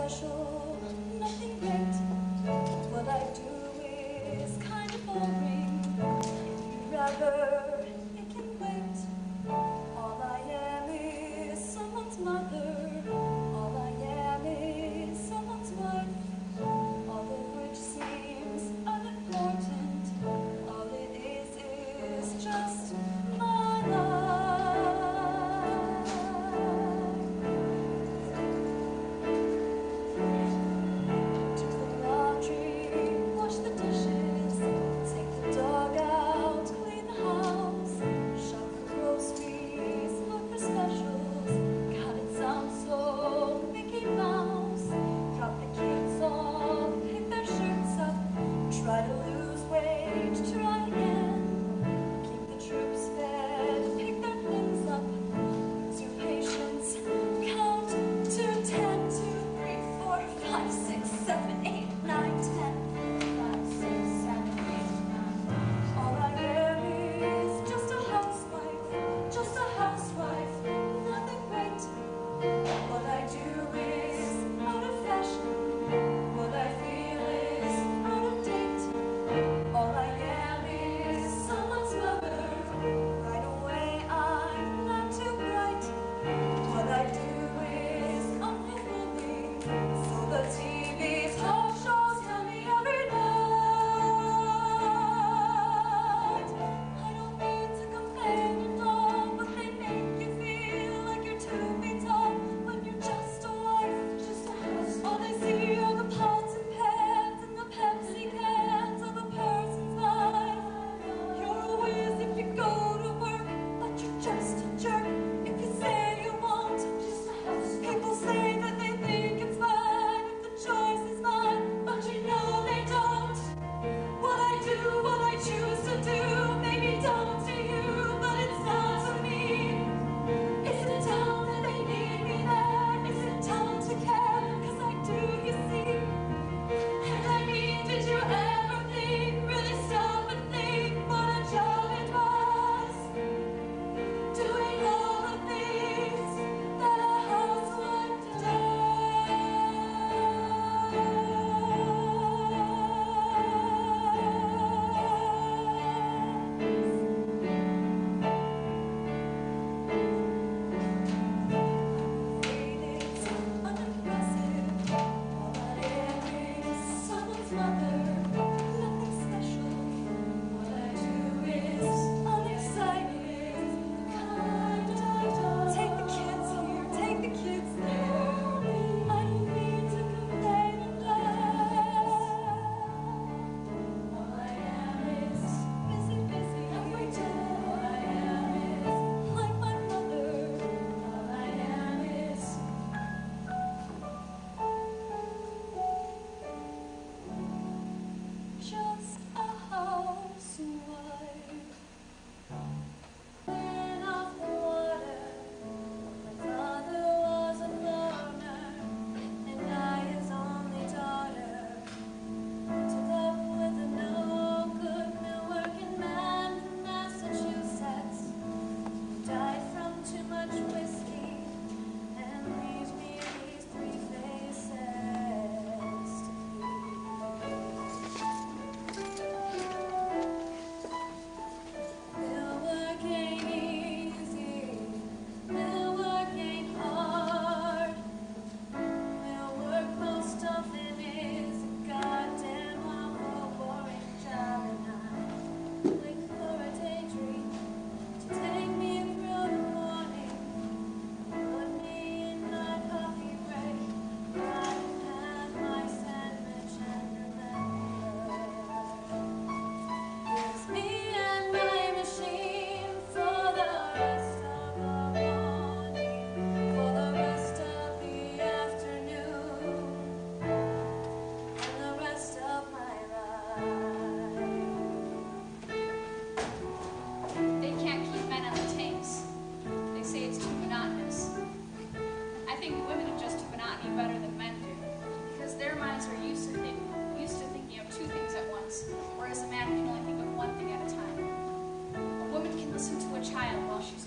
special, nothing great. What I do is kind of boring. You'd rather think women have justified monotony better than men do, because their minds are used to, think, used to thinking of two things at once, whereas a man can only think of one thing at a time. A woman can listen to a child while she's